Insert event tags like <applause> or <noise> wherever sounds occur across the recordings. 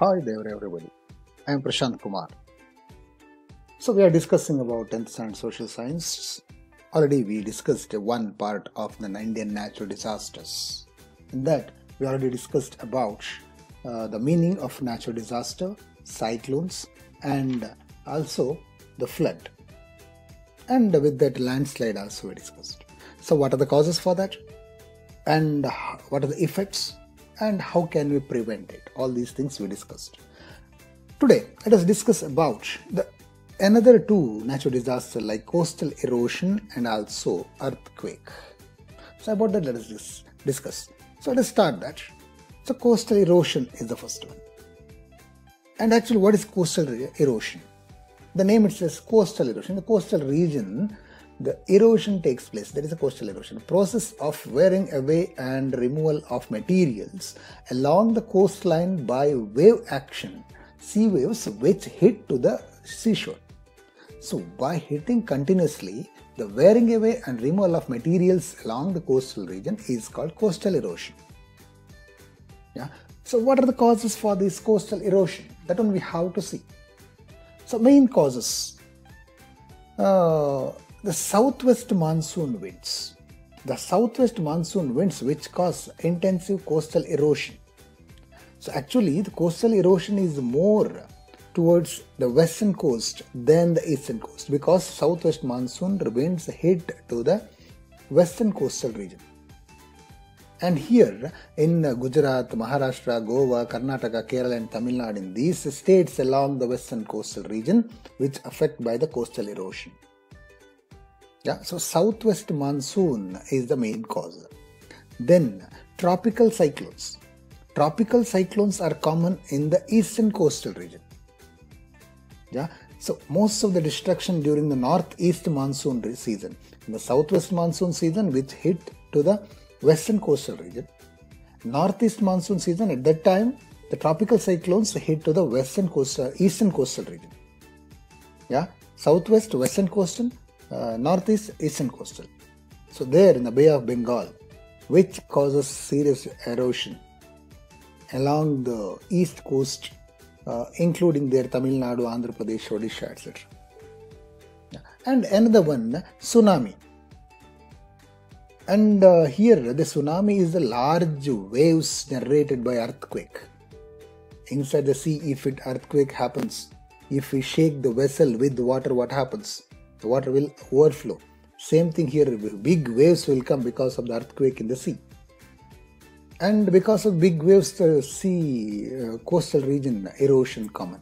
Hi there, everybody. I am Prashanth Kumar. So, we are discussing about 10th standard social science. Already, we discussed one part of the Indian natural disasters. In that, we already discussed about uh, the meaning of natural disaster, cyclones, and also the flood. And with that, landslide also we discussed. So, what are the causes for that? And what are the effects? And how can we prevent it? All these things we discussed. Today let us discuss about the another two natural disasters like coastal erosion and also earthquake. So about that let us discuss. So let us start that. So coastal erosion is the first one. And actually what is coastal erosion? The name it says coastal erosion. The coastal region the erosion takes place. There is a coastal erosion. Process of wearing away and removal of materials along the coastline by wave action, sea waves which hit to the seashore. So by hitting continuously, the wearing away and removal of materials along the coastal region is called coastal erosion. Yeah. So what are the causes for this coastal erosion? That one we have to see. So main causes. Uh, the southwest monsoon winds. The southwest monsoon winds which cause intensive coastal erosion. So actually the coastal erosion is more towards the western coast than the eastern coast because southwest monsoon winds hit to the western coastal region. And here in Gujarat, Maharashtra, Goa, Karnataka, Kerala and Tamil Nadu in these states along the western coastal region which affect by the coastal erosion. Yeah, so southwest monsoon is the main cause. Then tropical cyclones. Tropical cyclones are common in the eastern coastal region. Yeah, so most of the destruction during the northeast monsoon season, in the southwest monsoon season, which hit to the western coastal region. Northeast monsoon season at that time, the tropical cyclones hit to the western coastal, eastern coastal region. Yeah, southwest, western coastal, northeast eastern coastal. So there in the Bay of Bengal, which causes serious erosion along the east coast, uh, including their Tamil Nadu, Andhra Pradesh, Odisha, etc. And another one, tsunami. And uh, here the tsunami is the large waves generated by earthquake. Inside the sea, if it earthquake happens, if we shake the vessel with water, what happens? The water will overflow. Same thing here, big waves will come because of the earthquake in the sea. And because of big waves, the sea uh, coastal region erosion common.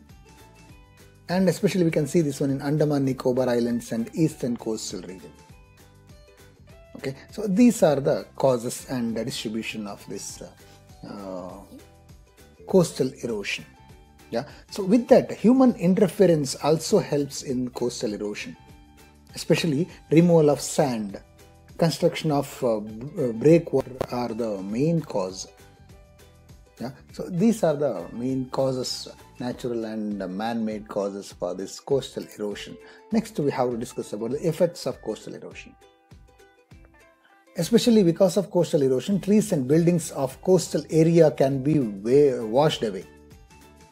And especially we can see this one in Andaman Nicobar Islands and eastern coastal region. Okay, so these are the causes and the distribution of this uh, uh, coastal erosion. Yeah, so with that, human interference also helps in coastal erosion especially removal of sand, construction of uh, uh, breakwater are the main cause. Yeah, so these are the main causes, natural and man-made causes for this coastal erosion. Next, we have to discuss about the effects of coastal erosion. Especially because of coastal erosion, trees and buildings of coastal area can be washed away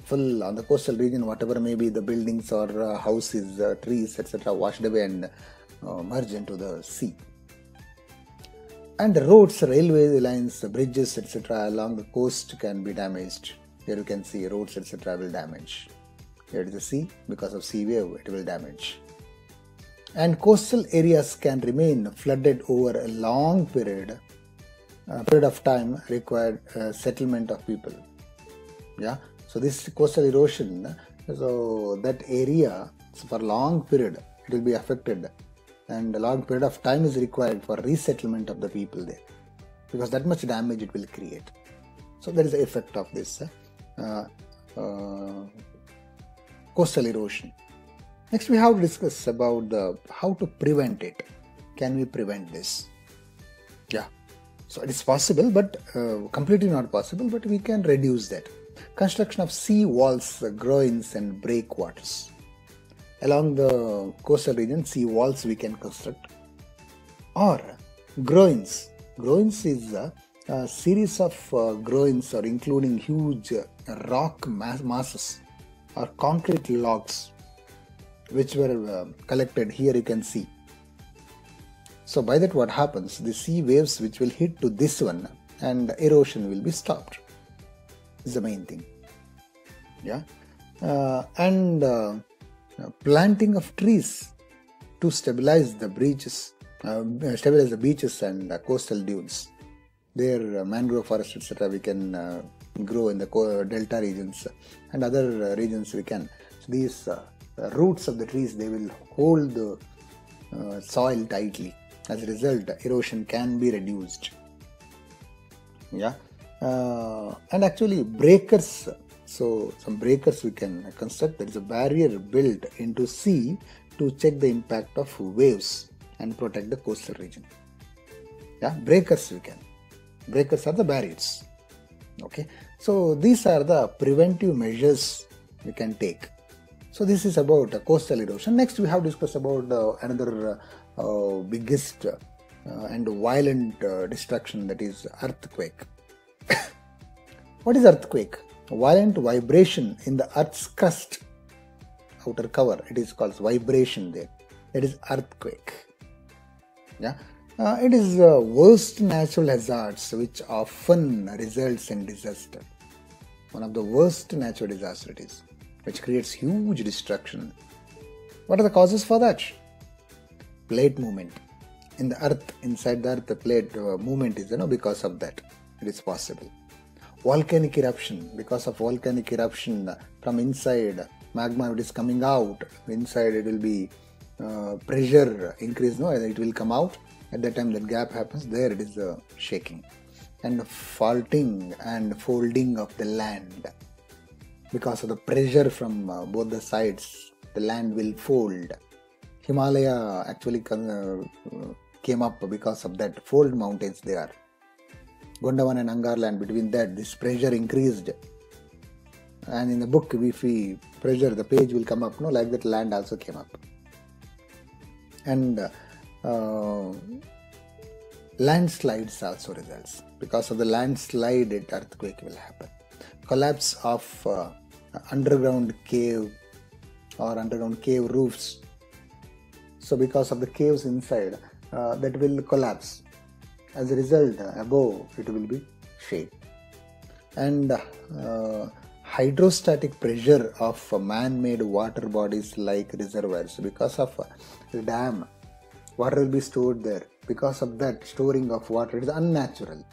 full on the coastal region, whatever may be the buildings or uh, houses, uh, trees, etc., washed away and uh, merge into the sea. And the roads, railway lines, bridges, etc., along the coast can be damaged. Here you can see roads, etc., will damage. Here Here is the sea, because of sea wave, it will damage. And coastal areas can remain flooded over a long period, uh, period of time required uh, settlement of people. Yeah, so this coastal erosion, so that area so for long period it will be affected and a long period of time is required for resettlement of the people there because that much damage it will create. So there is the effect of this uh, uh, coastal erosion. Next we have to discuss about the how to prevent it. Can we prevent this? Yeah. So it is possible but uh, completely not possible but we can reduce that construction of sea walls, groins and breakwaters. Along the coastal region, sea walls we can construct or groins. Groins is uh, a series of uh, groins or including huge uh, rock mass- masses or concrete logs which were uh, collected here you can see so by that what happens the sea waves which will hit to this one and erosion will be stopped is the main thing. Yeah? Uh, and uh, planting of trees to stabilize the breaches uh, stabilize the beaches and coastal dunes. There uh, mangrove forests etc we can uh, grow in the delta regions and other uh, regions we can. So these uh, roots of the trees they will hold the uh, soil tightly. As a result erosion can be reduced. Yeah uh, and actually breakers so some breakers we can construct. There is a barrier built into sea to check the impact of waves and protect the coastal region. Yeah breakers we can. Breakers are the barriers. Okay so these are the preventive measures we can take. So this is about uh, coastal erosion. Next we have discussed about uh, another uh, biggest uh, and violent uh, destruction that is earthquake <coughs> what is earthquake violent vibration in the earth's crust outer cover it is called vibration there that is earthquake yeah uh, it is the worst natural hazards which often results in disaster. One of the worst natural disasters it is, which creates huge destruction. What are the causes for that? Plate movement. In the earth, inside the earth, the plate uh, movement is, you know, because of that. It is possible. Volcanic eruption. Because of volcanic eruption uh, from inside, magma it is coming out. Inside it will be uh, pressure increase, no, it will come out at the time that gap happens there it is the shaking and faulting and folding of the land because of the pressure from uh, both the sides the land will fold himalaya actually uh, came up because of that fold mountains they are gondwana and angara land between that this pressure increased. And in the book if we pressure the page will come up no like that land also came up. And uh, uh, landslides also results. Because of the landslide it earthquake will happen. Collapse of uh, underground cave or underground cave roofs. So because of the caves inside uh, that will collapse as a result uh, above it will be shade. And uh, hydrostatic pressure of man-made water bodies like reservoirs because of the dam water will be stored there. Because of that storing of water is unnatural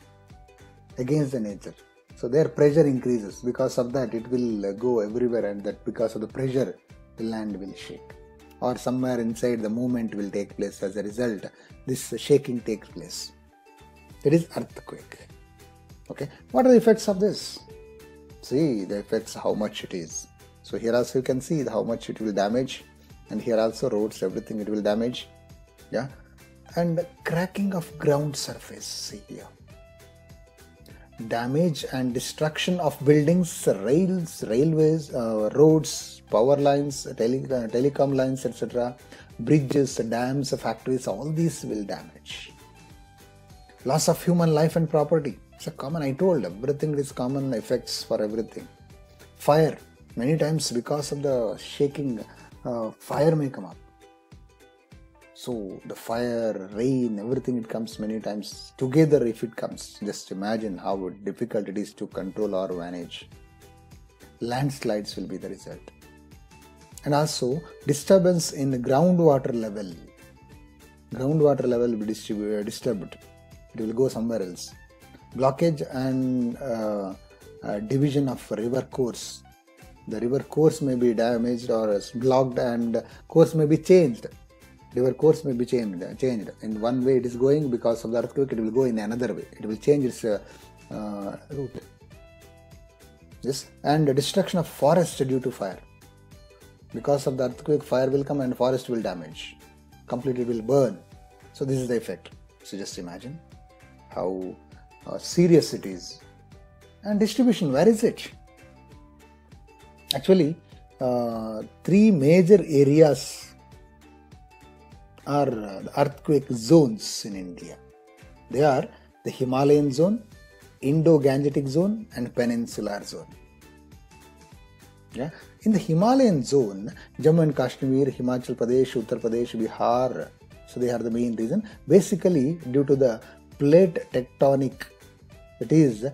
against the nature. So their pressure increases. Because of that it will go everywhere and that because of the pressure the land will shake. Or somewhere inside the movement will take place. As a result this shaking takes place it is earthquake. Okay. What are the effects of this? See the effects how much it is. So here also you can see how much it will damage and here also roads everything it will damage. Yeah. And cracking of ground surface. See here. Damage and destruction of buildings rails railways uh, roads power lines tele- uh, telecom lines etc bridges dams factories all these will damage loss of human life and property. It's a common i told everything is common effects for everything. Fire. Many times because of the shaking uh, fire may come up. So the fire rain everything it comes many times together if it comes. Just imagine how difficult it is to control or manage. Landslides will be the result. And also disturbance in groundwater level. Groundwater level will be disturbed it will go somewhere else. Blockage and uh, uh, division of river course. The river course may be damaged or blocked and course may be changed. River course may be changed changed. In one way it is going because of the earthquake it will go in another way. It will change its uh, uh, route. Yes? And destruction of forest due to fire. Because of the earthquake fire will come and forest will damage. Completely will burn. So this is the effect. So just imagine how uh, serious it is and distribution where is it actually uh, three major areas are uh, earthquake zones in India. They are the Himalayan zone, Indo-Gangetic zone and Peninsular zone. Yeah. In the Himalayan zone, Jammu and Kashmir, Himachal Pradesh, Uttar Pradesh, Bihar, so they are the main reason. Basically, due to the plate tectonic, it is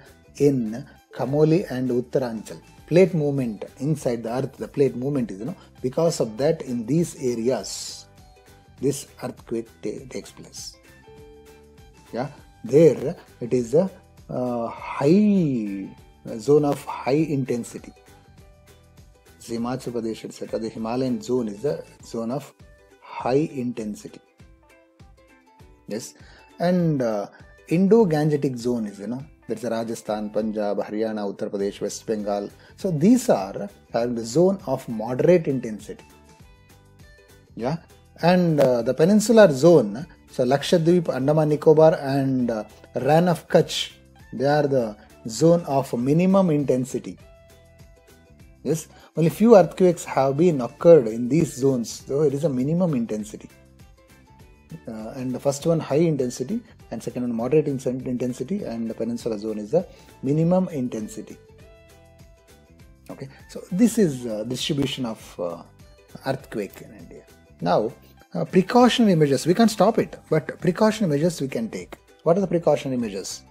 in Chamoli and Uttaranchal. Plate movement inside the earth, the plate movement is, you know, because of that in these areas, this earthquake takes place. Yeah, there it is a uh, high zone of high intensity. Himachal Pradesh, etc. The Himalayan zone is a zone of high intensity. Yes, and uh, Indo-Gangetic zone is you know that's Rajasthan, Punjab, Haryana, Uttar Pradesh, West Bengal. So these are having the zone of moderate intensity. Yeah, and uh, the peninsular zone. So Lakshadweep, Andaman Nicobar, and uh, Rann of Kutch. They are the zone of minimum intensity. Yes, only few earthquakes have been occurred in these zones, so it is a minimum intensity. Uh, and the first one high intensity, and second one moderate intensity, and the peninsula zone is the minimum intensity. Okay, so this is uh, distribution of uh, earthquake in India. Now, uh, precautionary measures we can't stop it, but precautionary measures we can take. What are the precautionary measures?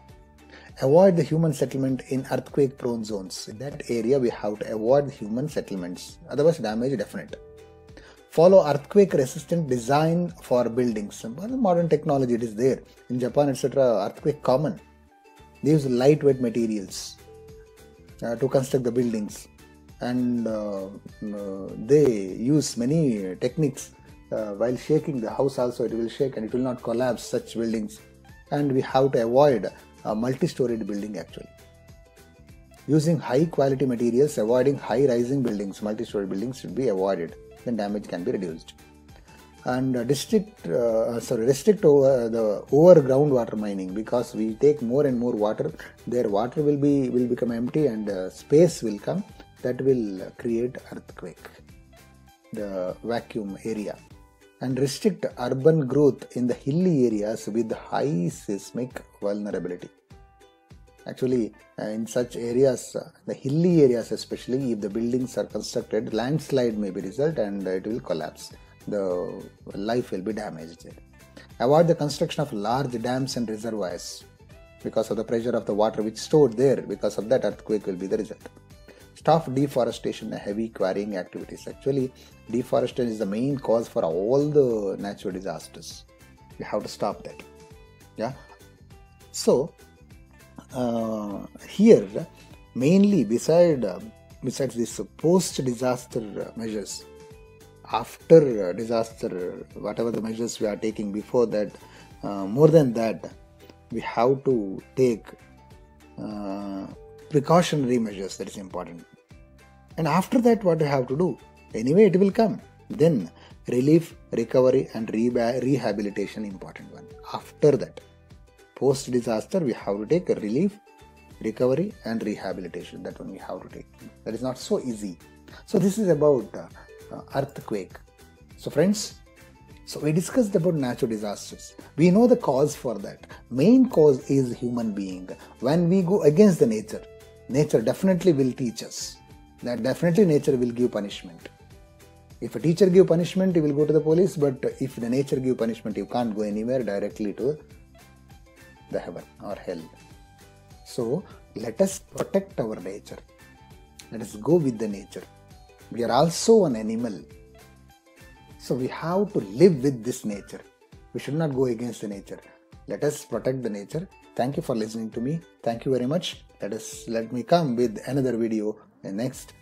avoid the human settlement in earthquake prone zones. In that area, we have to avoid human settlements, otherwise, damage is definite. Follow earthquake resistant design for buildings. Modern technology it is there. In Japan, etc., earthquake common. They use lightweight materials uh, to construct the buildings and uh, uh, they use many techniques uh, while shaking the house also it will shake and it will not collapse such buildings and we have to avoid a multi-storied building actually. Using high quality materials, avoiding high rising buildings, multi-story buildings should be avoided. Then damage can be reduced. And uh, district, uh, sorry, restrict over the over groundwater mining because we take more and more water. Their water will be will become empty and uh, space will come that will create earthquake. The vacuum area and restrict urban growth in the hilly areas with high seismic vulnerability. Actually, uh, in such areas, uh, the hilly areas especially, if the buildings are constructed, landslide may be result and it will collapse. The life will be damaged. Avoid the construction of large dams and reservoirs because of the pressure of the water which stored there. Because of that, earthquake will be the result. Stop deforestation and heavy quarrying activities. Actually, deforestation is the main cause for all the natural disasters. We have to stop that. Yeah. So here, mainly beside uh, besides this post disaster measures, after disaster, whatever the measures we are taking before that, uh, more than that, we have to take uh, precautionary measures that is important. And after that what you have to do? Anyway it will come. Then relief recovery and rehabilitation important one. After that post disaster we have to take relief recovery and rehabilitation. That one we have to take. That is not so easy. So this is about uh, uh, earthquake. So friends so we discussed about natural disasters. We know the cause for that. Main cause is human being. When we go against the nature nature definitely will teach us. That definitely nature will give punishment. If a teacher give punishment you will go to the police but if the nature give punishment you can't go anywhere directly to the heaven or hell. So let us protect our nature. Let us go with the nature. We are also an animal. So we have to live with this nature. We should not go against the nature. Let us protect the nature. Thank you for listening to me. Thank you very much. Let us let me come with another video next.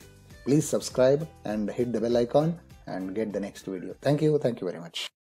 Please subscribe and hit the bell icon and get the next video. Thank you. Thank you very much